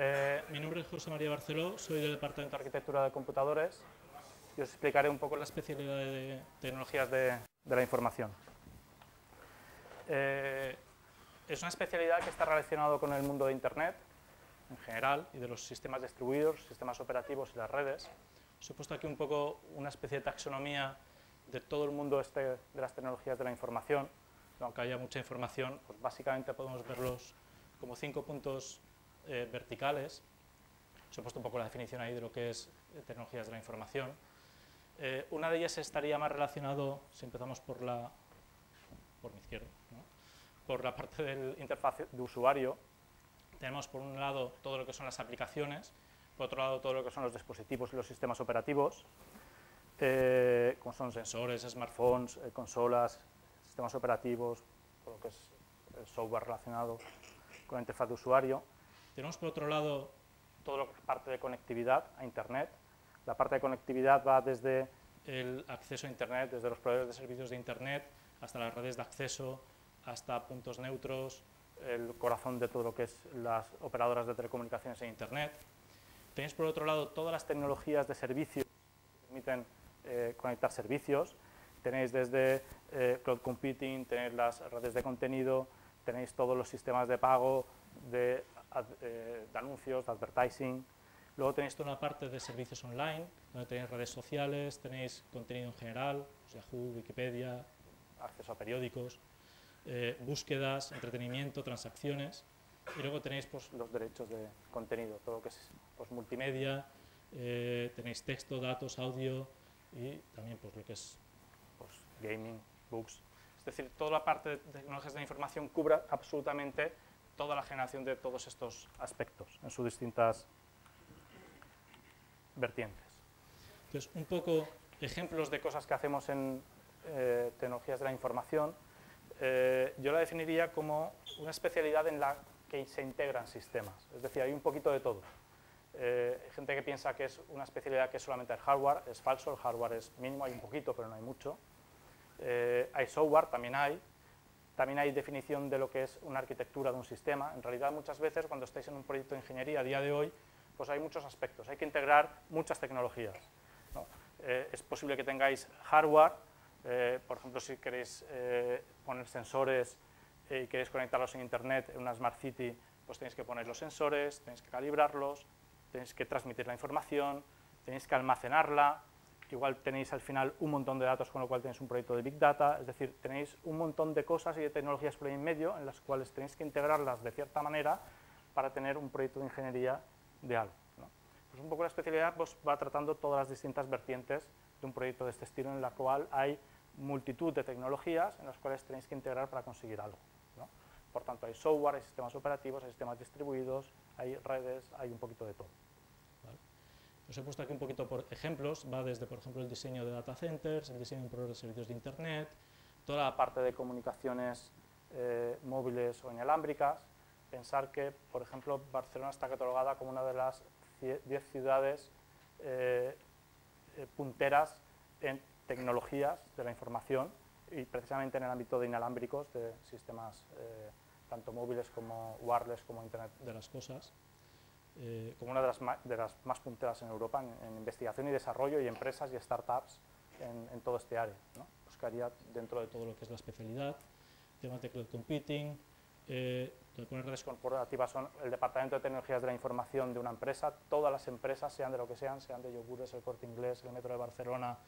Eh, mi nombre es José María Barceló, soy del Departamento de Arquitectura de Computadores y os explicaré un poco la especialidad de tecnologías de, la información. Eh, es una especialidad que está relacionada con el mundo de Internet en general y de los sistemas distribuidos, sistemas operativos y las redes. Os he puesto aquí un poco una especie de taxonomía de todo el mundo este de las tecnologías de la información. Aunque haya mucha información, pues básicamente podemos verlos como cinco puntos eh, verticales. He puesto un poco la definición ahí de lo que es eh, tecnologías de la información. Eh, una de ellas estaría más relacionado, si empezamos por la por mi izquierda, por la parte del interfaz de usuario. Tenemos por un lado todo lo que son las aplicaciones, por otro lado todo lo que son los dispositivos y los sistemas operativos, como son sensores, smartphones, consolas, sistemas operativos, todo lo que es el software relacionado con la interfaz de usuario. Tenemos por otro lado toda la parte de conectividad a Internet. La parte de conectividad va desde el acceso a Internet, desde los proveedores de servicios de Internet, hasta las redes de acceso, hasta puntos neutros, el corazón de todo lo que es las operadoras de telecomunicaciones en Internet. Tenéis por otro lado todas las tecnologías de servicio que permiten eh, conectar servicios. Tenéis desde eh, cloud computing, tenéis las redes de contenido, tenéis todos los sistemas de pago, de, eh, anuncios, de advertising. Luego tenéis toda una parte de servicios online, donde tenéis redes sociales, tenéis contenido en general, pues Yahoo, Wikipedia, acceso a periódicos, eh, búsquedas, entretenimiento, transacciones. Y luego tenéis pues, los derechos de contenido, todo lo que es pues, multimedia, eh, tenéis texto, datos, audio y también pues, lo que es pues, gaming, books, es decir, toda la parte de tecnologías de la información cubre absolutamente toda la generación de todos estos aspectos en sus distintas vertientes. Entonces, un poco ejemplos de cosas que hacemos en eh, tecnologías de la información, eh, yo la definiría como una especialidad en la que se integran sistemas, es decir, hay un poquito de todo. Eh, hay gente que piensa que es una especialidad que es solamente el hardware, es falso, el hardware es mínimo, hay un poquito, pero no hay mucho. Hay software, también hay, también hay definición de lo que es una arquitectura de un sistema. En realidad, muchas veces, cuando estáis en un proyecto de ingeniería a día de hoy, pues hay muchos aspectos, hay que integrar muchas tecnologías. Eh, es posible que tengáis hardware, eh, por ejemplo, si queréis poner sensores y queréis conectarlos en Internet en una Smart City, pues tenéis que poner los sensores, tenéis que calibrarlos, tenéis que transmitir la información, tenéis que almacenarla, igual tenéis al final un montón de datos con lo cual tenéis un proyecto de Big Data, es decir, tenéis un montón de cosas y de tecnologías por ahí en medio en las cuales tenéis que integrarlas de cierta manera para tener un proyecto de ingeniería de algo. Pues un poco la especialidad pues, va tratando todas las distintas vertientes de un proyecto de este estilo en la cual hay multitud de tecnologías en las cuales tenéis que integrar para conseguir algo. Por tanto, hay software, hay sistemas operativos, hay sistemas distribuidos, hay redes, hay un poquito de todo. Os he puesto aquí un poquito por ejemplos, va desde, por ejemplo, el diseño de data centers, el diseño de servicios de Internet, toda la parte de comunicaciones eh, móviles o inalámbricas. Pensar que, por ejemplo, Barcelona está catalogada como una de las 10 ciudades eh, eh, punteras en tecnologías de la información y precisamente en el ámbito de inalámbricos, de sistemas tanto móviles como wireless como Internet de las cosas. Eh, como una de las, de las, más punteras en Europa en, investigación y desarrollo y empresas y startups en, todo este área. Buscaría dentro de todo lo que es la especialidad, temas de cloud computing, eh, poner redes corporativas son el departamento de tecnologías de la información de una empresa, todas las empresas, sean de lo que sean, sean de yogures, el corte inglés, el metro de Barcelona,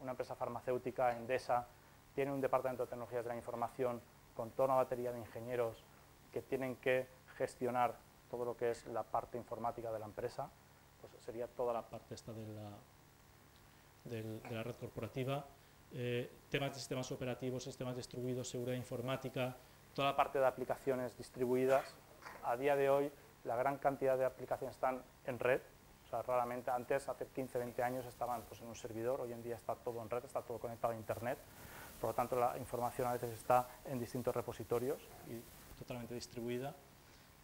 una empresa farmacéutica, Endesa, tiene un departamento de tecnologías de la información con toda una batería de ingenieros que tienen que gestionar todo lo que es la parte informática de la empresa, pues sería toda la parte esta de la, red corporativa, eh, temas de sistemas operativos, sistemas distribuidos, seguridad informática, toda la parte de aplicaciones distribuidas. A día de hoy, la gran cantidad de aplicaciones están en red, o sea, raramente antes, hace 15, 20 años, estaban pues, en un servidor, hoy en día está todo en red, está todo conectado a Internet, por lo tanto la información a veces está en distintos repositorios y totalmente distribuida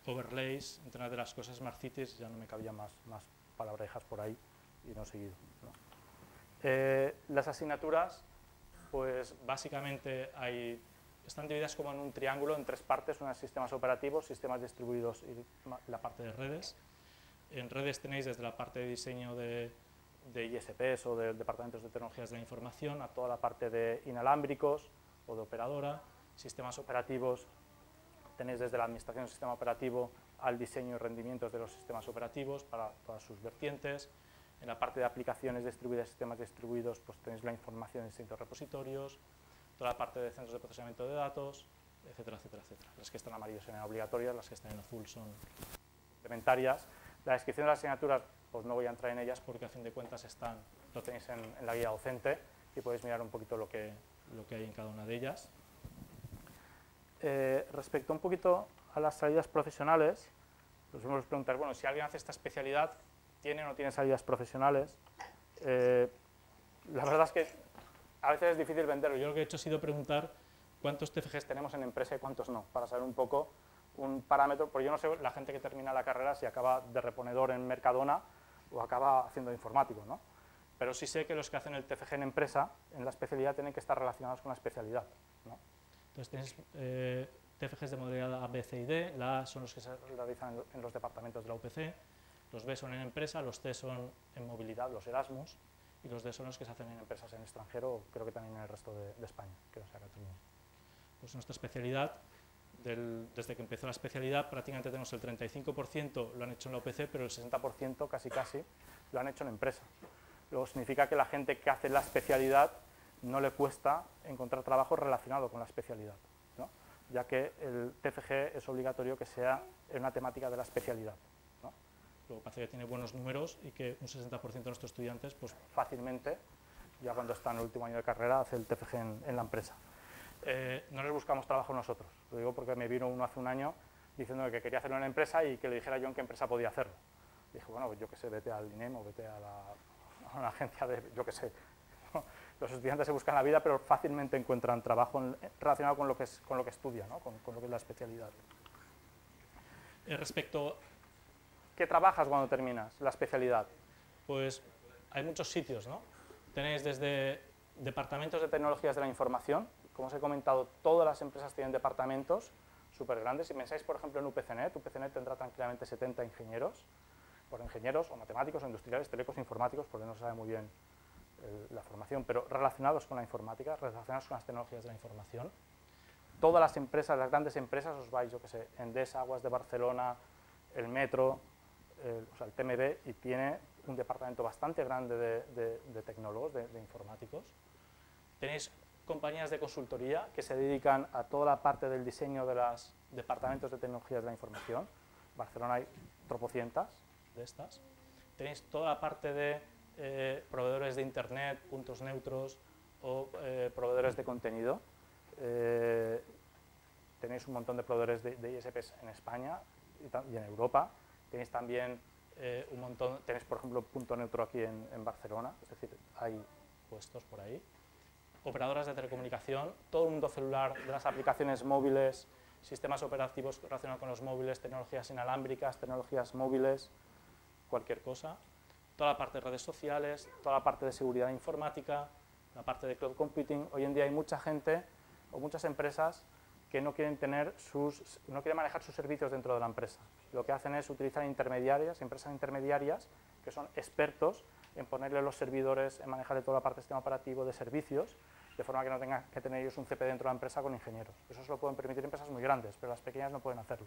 overlays, Internet de las cosas, Smart Cities, ya no me cabía más, más palabrejas por ahí y no he seguido. Eh, las asignaturas, pues básicamente hay, están divididas como en un triángulo en tres partes, unas sistemas operativos, sistemas distribuidos y la parte de redes. En redes tenéis desde la parte de diseño de, de ISPs o de departamentos de tecnologías de la información a toda la parte de inalámbricos o de operadora, sistemas operativos, tenéis desde la administración del sistema operativo al diseño y rendimientos de los sistemas operativos para todas sus vertientes. En la parte de aplicaciones distribuidas, sistemas distribuidos, pues tenéis la información en distintos repositorios, toda la parte de centros de procesamiento de datos, etcétera, etcétera, etcétera. Las que están amarillos son obligatorias, las que están en azul son complementarias. La descripción de las asignaturas, pues no voy a entrar en ellas porque a fin de cuentas están, lo tenéis en, en la guía docente y podéis mirar un poquito lo que, lo que hay en cada una de ellas. Eh, respecto un poquito a las salidas profesionales, nos pues vamos a preguntar, bueno, si alguien hace esta especialidad, ¿tiene o no tiene salidas profesionales? Eh, la verdad es que a veces es difícil venderlo. Yo lo que he hecho ha sido preguntar cuántos TFGs tenemos en empresa y cuántos no, para saber un poco un parámetro, porque yo no sé la gente que termina la carrera si acaba de reponedor en Mercadona o acaba haciendo informático, ¿no? Pero sí sé que los que hacen el TFG en empresa, en la especialidad, tienen que estar relacionados con la especialidad. Entonces tienes eh, TFGs de modalidad A, B, C y D, la A son los que se realizan en los departamentos de la UPC, los B son en empresa, los C son en movilidad, los Erasmus, y los D son los que se hacen en empresas en extranjero, creo que también en el resto de, de España, que sea. Pues nuestra especialidad, del, desde que empezó la especialidad, prácticamente tenemos el 35% lo han hecho en la UPC, pero el 60% casi casi lo han hecho en empresa. Luego significa que la gente que hace la especialidad no le cuesta encontrar trabajo relacionado con la especialidad, ¿no? ya que el TFG es obligatorio que sea en una temática de la especialidad. ¿no? Luego parece que tiene buenos números y que un 60% de nuestros estudiantes pues, fácilmente, ya cuando está en el último año de carrera, hace el TFG en, en la empresa. Eh, no les buscamos trabajo nosotros, lo digo porque me vino uno hace un año diciendo que quería hacerlo en una empresa y que le dijera yo en qué empresa podía hacerlo. dije, bueno, yo que sé, vete al INEM o vete a, la, a una agencia de, yo que sé, los estudiantes se buscan la vida, pero fácilmente encuentran trabajo relacionado con lo que, es, con lo que estudian, ¿no? con, con, lo que es la especialidad. Eh, respecto, ¿qué trabajas cuando terminas la especialidad? Pues hay muchos sitios, ¿no? Tenéis desde departamentos de tecnologías de la información, como os he comentado, todas las empresas tienen departamentos súper grandes. Si pensáis, por ejemplo, en UPCNet, UPCNet tendrá tranquilamente 70 ingenieros, por ingenieros o matemáticos o industriales, telecos informáticos, porque no se sabe muy bien la formación, pero relacionados con la informática, relacionados con las tecnologías de la información. Todas las empresas, las grandes empresas, os vais, yo que sé, Endesa, Aguas de Barcelona, el Metro, el, o sea, el TMB, y tiene un departamento bastante grande de, de, de tecnólogos, de, de, informáticos. Tenéis compañías de consultoría que se dedican a toda la parte del diseño de los departamentos de tecnologías de la información. En Barcelona hay tropocientas de estas. Tenéis toda la parte de eh, proveedores de Internet, puntos neutros o eh, proveedores de contenido. Eh, tenéis un montón de proveedores de, de ISPs en España y, en Europa. Tenéis también un montón, tenéis por ejemplo punto neutro aquí en, en, Barcelona, es decir, hay puestos por ahí. Operadoras de telecomunicación, todo el mundo celular, de las aplicaciones móviles, sistemas operativos relacionados con los móviles, tecnologías inalámbricas, tecnologías móviles, cualquier cosa toda la parte de redes sociales, toda la parte de seguridad informática, la parte de cloud computing. Hoy en día hay mucha gente o muchas empresas que no quieren, tener sus, no quieren manejar sus servicios dentro de la empresa. Lo que hacen es utilizar intermediarias, empresas intermediarias, que son expertos en ponerle los servidores, en manejar toda la parte del sistema operativo de servicios, de forma que no tengan que tener ellos un CP dentro de la empresa con ingenieros. Eso se lo pueden permitir empresas muy grandes, pero las pequeñas no pueden hacerlo.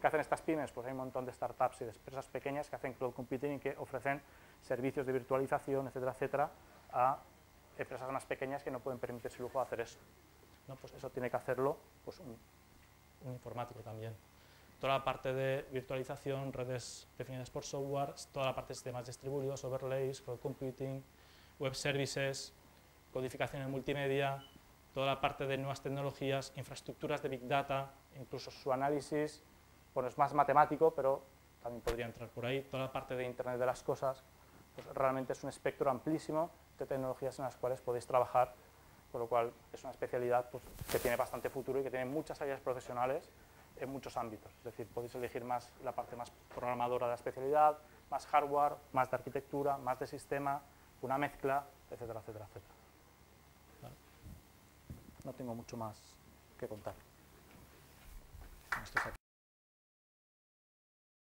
¿Qué hacen estas pymes? Pues hay un montón de startups y de empresas pequeñas que hacen cloud computing y que ofrecen servicios de virtualización, etcétera, etcétera, a empresas más pequeñas que no pueden permitirse el lujo de hacer eso. ¿no? Pues eso tiene que hacerlo pues un, un, informático también. Toda la parte de virtualización, redes definidas por software, toda la parte de sistemas distribuidos, overlays, cloud computing, web services, codificación en multimedia, toda la parte de nuevas tecnologías, infraestructuras de Big Data, incluso su análisis, bueno, es más matemático, pero también podría entrar por ahí, toda la parte de Internet de las cosas, pues realmente es un espectro amplísimo de tecnologías en las cuales podéis trabajar, con lo cual es una especialidad pues, que tiene bastante futuro y que tiene muchas áreas profesionales en muchos ámbitos. Es decir, podéis elegir más la parte más programadora de la especialidad, más hardware, más de arquitectura, más de sistema, una mezcla, etcétera, etcétera, etcétera. No tengo mucho más que contar. Esto.